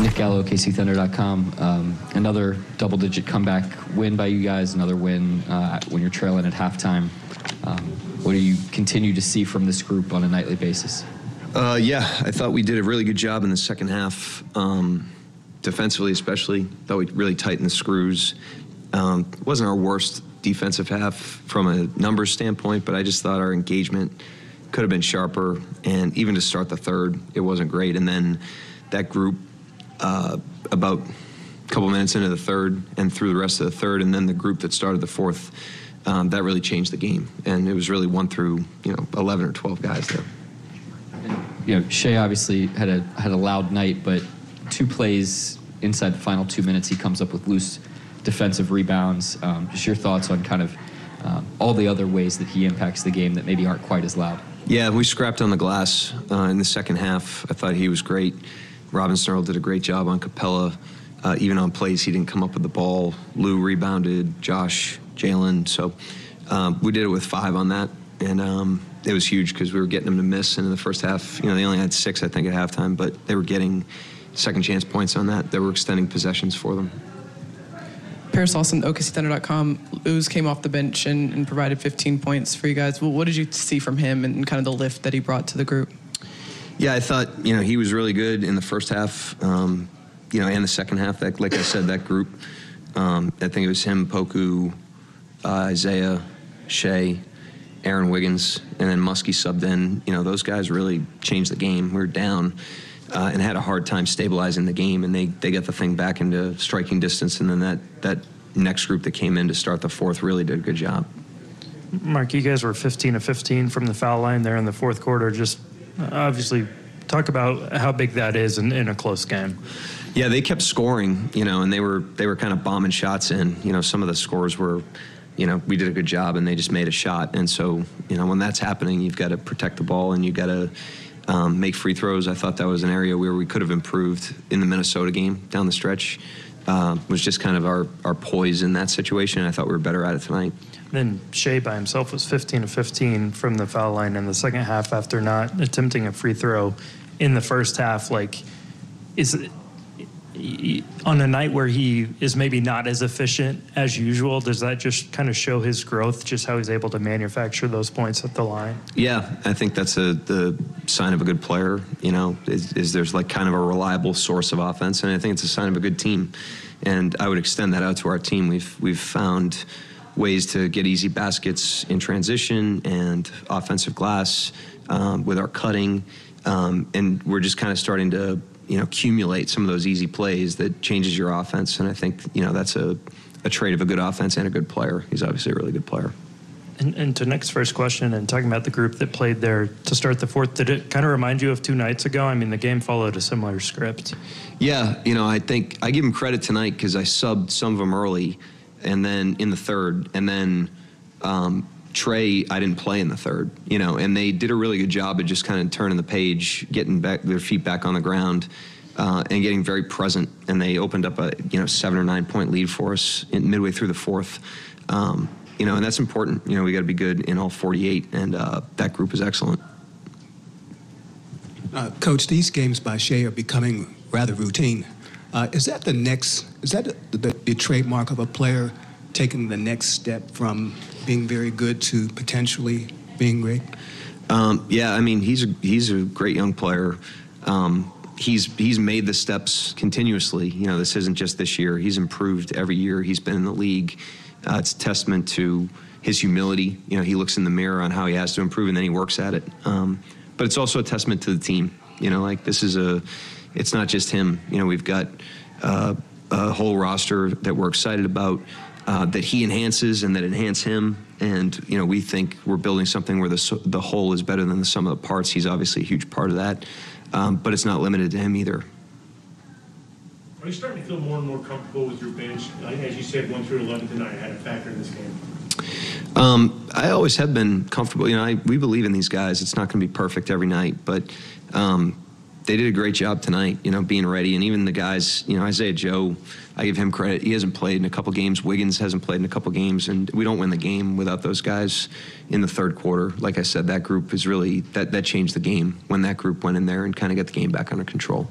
Nick Gallo, OKCThunder.com. Um, another double-digit comeback win by you guys. Another win uh, when you're trailing at halftime. Um, what do you continue to see from this group on a nightly basis? Uh, yeah, I thought we did a really good job in the second half, um, defensively especially. Thought we really tightened the screws. Um, wasn't our worst defensive half from a numbers standpoint, but I just thought our engagement could have been sharper. And even to start the third, it wasn't great. And then that group, uh, about a couple minutes into the third and through the rest of the third, and then the group that started the fourth, um, that really changed the game. And it was really one through you know 11 or 12 guys there. You know, Shai obviously had a had a loud night, but two plays inside the final two minutes, he comes up with loose defensive rebounds. Um, just your thoughts on kind of um, all the other ways that he impacts the game that maybe aren't quite as loud. Yeah, we scrapped on the glass uh, in the second half. I thought he was great. Robinson Earl did a great job on Capela. Uh, even on plays, he didn't come up with the ball. Lu rebounded, Josh, Jalen. So um, we did it with five on that. And um, it was huge because we were getting them to miss. And in the first half, you know, they only had six, I think, at halftime, but they were getting second chance points on that. They were extending possessions for them. Paris Lawson, OKCThunder.com. Ooze came off the bench and, and, provided 15 points for you guys. Well, what did you see from him and kind of the lift that he brought to the group? Yeah, I thought you know he was really good in the first half, um, you know, and the second half. That, like I said, that group. Um, I think it was him, Poku, uh, Isaiah, Shai, Aaron Wiggins, and then Muskie subbed in. You know, those guys really changed the game. We were down uh, and had a hard time stabilizing the game, and they they got the thing back into striking distance, and then that that next group that came in to start the fourth really did a good job. Mark, you guys were 15 to 15 from the foul line there in the fourth quarter. Just obviously talk about how big that is in, in a close game. Yeah, they kept scoring, you know, and they were they were kind of bombing shots in. You know, some of the scores were, you know, we did a good job and they just made a shot. And so, you know, when that's happening, you've got to protect the ball and you've got to um, make free throws. I thought that was an area where we could have improved in the Minnesota game down the stretch. Uh, was just kind of our, our poise in that situation. I thought we were better at it tonight. Then Shai by himself was 15 to 15 from the foul line in the second half after not attempting a free throw in the first half. Like, is it, on a night where he is maybe not as efficient as usual, does that just kind of show his growth, just how he's able to manufacture those points at the line? Yeah, I think that's a, the sign of a good player. You know, is, is, there's like kind of a reliable source of offense, and I think it's a sign of a good team. And I would extend that out to our team. We've we've found ways to get easy baskets in transition and offensive glass um, with our cutting, um, and we're just kind of starting to you know accumulate some of those easy plays that changes your offense. And I think you know that's a, a trait of a good offense and a good player. He's obviously a really good player. And, and, to Nick's first question, and talking about the group that played there to start the fourth, did it kind of remind you of two nights ago? I mean, the game followed a similar script. Yeah, you know, I think I give him credit tonight because I subbed some of them early, and then in the third, and then um, Tre, I didn't play in the third, you know, and they did a really good job of just kind of turning the page, getting back their feet back on the ground, uh, and getting very present. And they opened up a you know seven or nine point lead for us in, midway through the fourth. Um, you know, and that's important. You know, we got to be good in all 48, and uh, that group is excellent. Uh, Coach, these games by Shai are becoming rather routine. Uh, is that the next? Is that the, the, the trademark of a player taking the next step from being very good to potentially being great? Um, yeah, I mean he's a, he's a great young player. Um, he's he's made the steps continuously. You know, this isn't just this year. He's improved every year he's been in the league. Uh, it's a testament to his humility. You know, he looks in the mirror on how he has to improve, and then he works at it. Um, but it's also a testament to the team. You know, like this is a, it's not just him. You know, we've got uh, a whole roster that we're excited about uh, that he enhances and that enhance him. And you know, we think we're building something where the the whole is better than the sum of the parts. He's obviously a huge part of that, um, but it's not limited to him either. Are you starting to feel more and more comfortable with your bench? As you said, one through eleven tonight had a factor in this game. Um, I always have been comfortable. You know, I, we believe in these guys. It's not going to be perfect every night, but um, they did a great job tonight, you know, being ready. And even the guys, you know, Isaiah Joe, I give him credit. He hasn't played in a couple games. Wiggins hasn't played in a couple games, and we don't win the game without those guys in the third quarter. Like I said, that group is really that that changed the game when that group went in there and kind of got the game back under control.